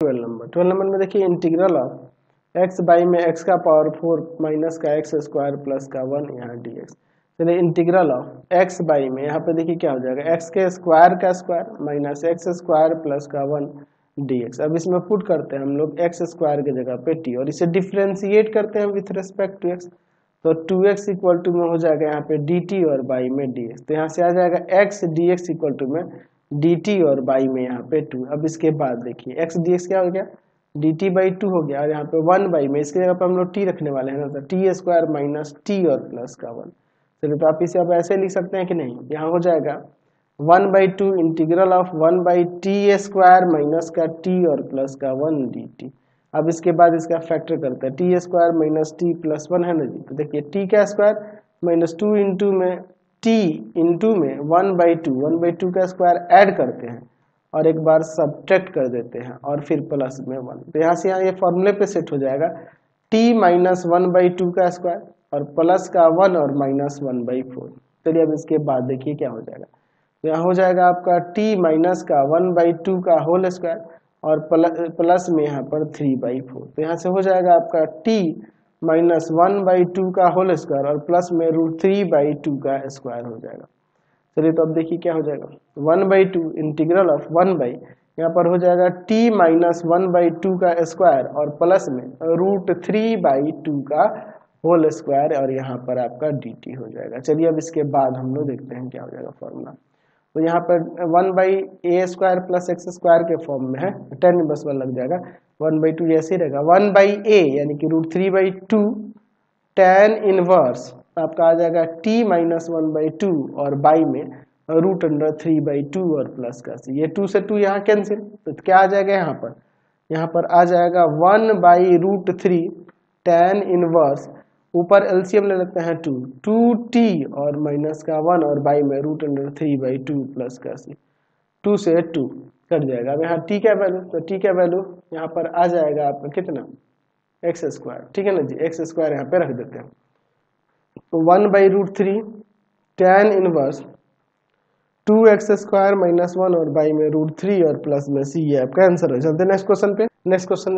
Twelve number. Twelve number में देखिए integral of x by में एक्स का पावर फोर माइनस का एक्स स्क्वायर प्लस का वन यहाँ डी एक्स चलिए इंटीग्रल ऑफ़ एक्स बाई में यहाँ पे देखिए क्या हो जाएगा। एक्स के स्क्वायर का square minus x square plus का वन डी एक्स अब इसमें पुट करते हैं हम लोग एक्स स्क्वायर की जगह पे टी और इसे डिफ्रेंशिएट करते हैं विथ रिस्पेक्ट टू एक्स तो टू एक्स इक्वल टू में हो जाएगा यहाँ पे डी टी और बाई में डी एक्स तो यहाँ से आ जाएगा x d x equal to में टी और बाई में यहाँ पे टू अब इसके बाद देखिए डी एक्स क्या हो गया? डी टी बाई टू हो गया। और यहाँ पे वन बाई में, इसके जगह पे हम लोग टी रखने वाले हैं ना तो टी स्क्वायर माइनस टी और प्लस का वन चलिए तो आप इसे अब ऐसे लिख सकते हैं कि नहीं यहाँ हो जाएगा। One by two integral of one by t square minus का टी और प्लस का वन टी अब इसके बाद इसका फैक्टर करते हैं। T square minus t plus one है ना जी? तो देखिए टी का स्क्वायर माइनस टू इंटू में टी इंटू में one by two one by two का स्क्वायर ऐड करते हैं और एक बार सब्ट्रैक्ट कर देते हैं और फिर प्लस में वन तो यहाँ से यहाँ ये फॉर्मूले पे सेट हो जाएगा। T minus one by two का स्क्वायर और प्लस का वन और माइनस वन बाई फोर चलिए अब इसके बाद देखिए क्या हो जाएगा। तो यहाँ हो जाएगा आपका टी माइनस का वन बाई टू का होल स्क्वायर और प्लस में यहाँ पर थ्री बाई फोर तो यहाँ से हो जाएगा आपका t minus one by two का होल स्क्वायर और प्लस में रूट थ्री बाई टू का स्क्वायर हो जाएगा। चलिए तो अब देखिए क्या हो जाएगा। One by two integral of one by यहाँ पर हो जाएगा t minus one by two का स्क्वायर और प्लस में रूट थ्री बाई टू का होल स्क्वायर और यहाँ पर आपका टी हो जाएगा। चलिए अब इसके बाद हम लोग देखते हैं क्या हो जाएगा फॉर्मूला तो यहाँ पर one by a square plus x square के फॉर्म में है, टेन बस वन लग जाएगा। वन बाई टू जैसे ही रहेगा। वन बाई ए, यानी कि root three by two tan inverse आपका आ जाएगा T minus one by two और बाई में root under three by two और प्लस का। सी ये टू से टू यहाँ कैंसिल तो क्या आ जाएगा यहाँ पर? यहाँ पर आ जाएगा one by root three tan inverse ऊपर एलसीएम ले लेते हैं टू टू टी और माइनस का वन और बाई में root under three by two plus का सी टू से टू, कट जाएगा। अब यहाँ टी का वैल्यू तो टी का वैल्यू यहाँ पर आ जाएगा आपका कितना? एक्स स्क्वायर ठीक है ना जी? एक्स स्क्वायर यहाँ पे रख देते हैं। तो one by root three tan inverse two x square minus one और बाई में रूट थ्री और प्लस में सी ये आपका आंसर है चलते नेक्स्ट क्वेश्चन पे। Next question